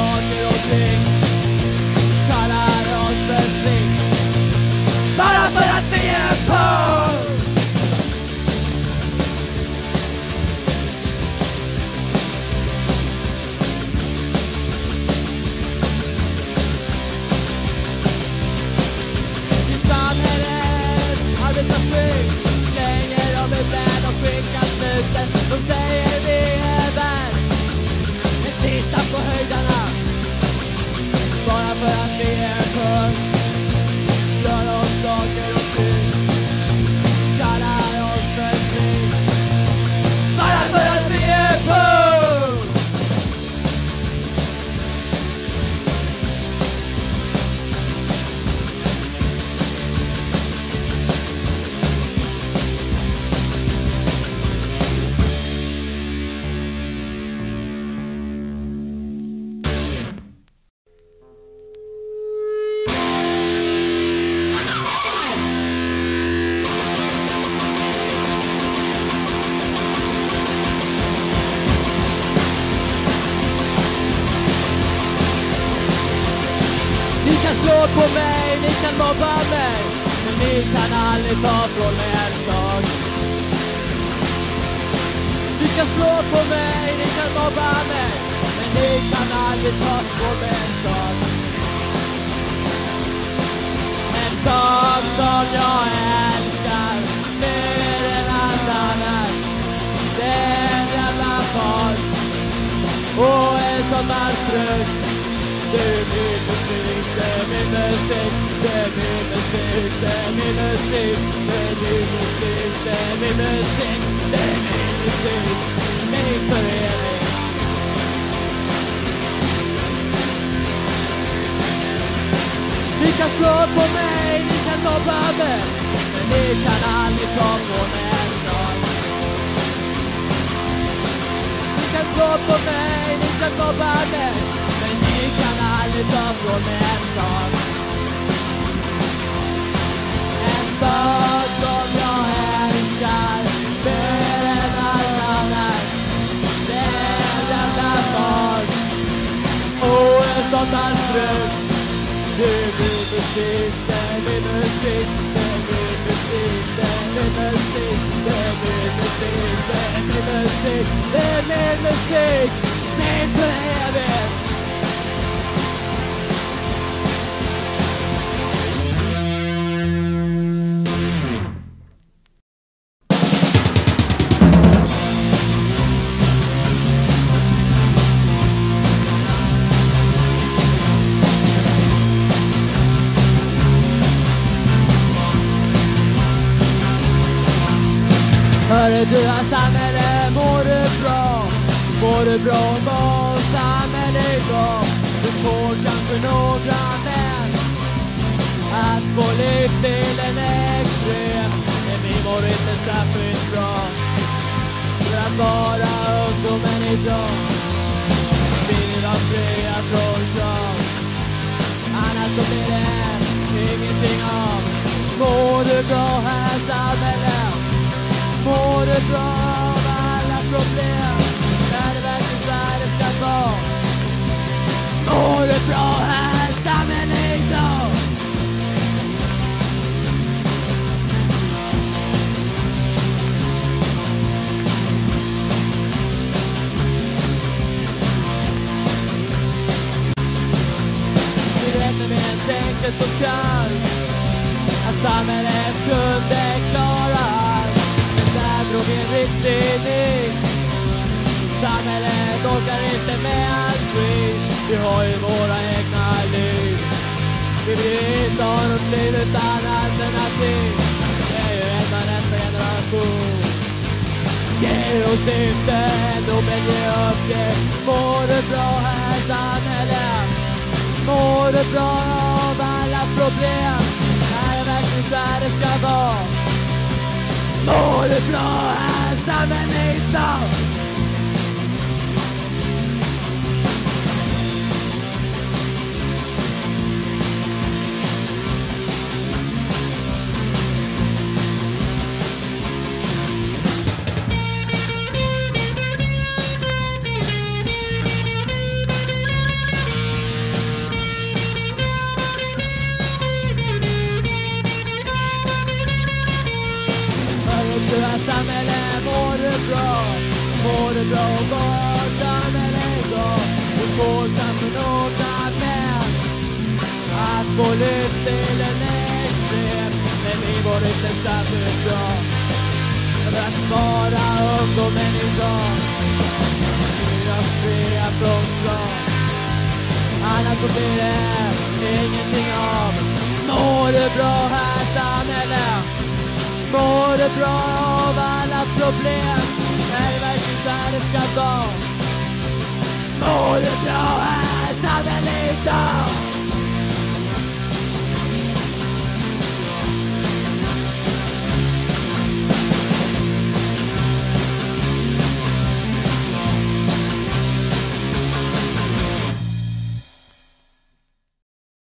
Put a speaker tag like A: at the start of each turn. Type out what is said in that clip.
A: on, kan slå på mig, ni kan mobba mig Men ni kan aldrig ta från mig en sak. Ni kan slå på mig, ni kan mobba mig Men ni kan aldrig ta från mig en sak. En sak som jag älskar mer än allt annat Det är en jävla far och en som är trött det är min musik, det är min musik, det är min musik, det är min musik, det är min musik, det är min musik, det är min musik, min förening. Ni kan slå på mig, ni kan mobba mig, men ni kan aldrig ta från mig en sak. Ni kan slå på mig, ni kan mobba mig, men ni kan aldrig ta från mig en sak. En sak som jag älskar mer än allt annat. Det är en jävla sak och en sådan tröst. Det är min musik, det är min musik, det är min musik, det är min musik, det är min musik, det är min musik, det är Hörru du att samhälle, mår du bra? Mår du bra mår samhället bra? Du får kanske några män att få livsstilen extrem Men vi mår inte särskilt bra för att vara ungdomen idag Vi Vill ha fria från krav Annars så blir det ingenting av Mår du bra här samhälle? Mår du bra av alla problem? Är det verkligen så här det ska vara? Mår du bra här samhälle idag? Vi räknar med en enkelt och kallt orkar inte med allt skit. Vi har ju våra egna liv. Vi vill inte ha något liv utan alternativ. Det är ju enda nästa generation. Ge oss inte ändå men ge upp det. Mår du bra här samhälle? Mår du bra av alla problem? Är det verkligen så här det ska vara? Mår du bra här samhälle mår du bra? Mår du bra? Och vad samhälle idag? Du får kanske några män att få livsstilen extrem Men vi mår inte särskilt bra För att vara ungdomen idag. Fyra fria från slag Annars så blir det ingenting av. Mår du bra här samhället? Mår du bra av alla problem? Är det verkligen så här det ska gå? Mår du bra här samhälle idag?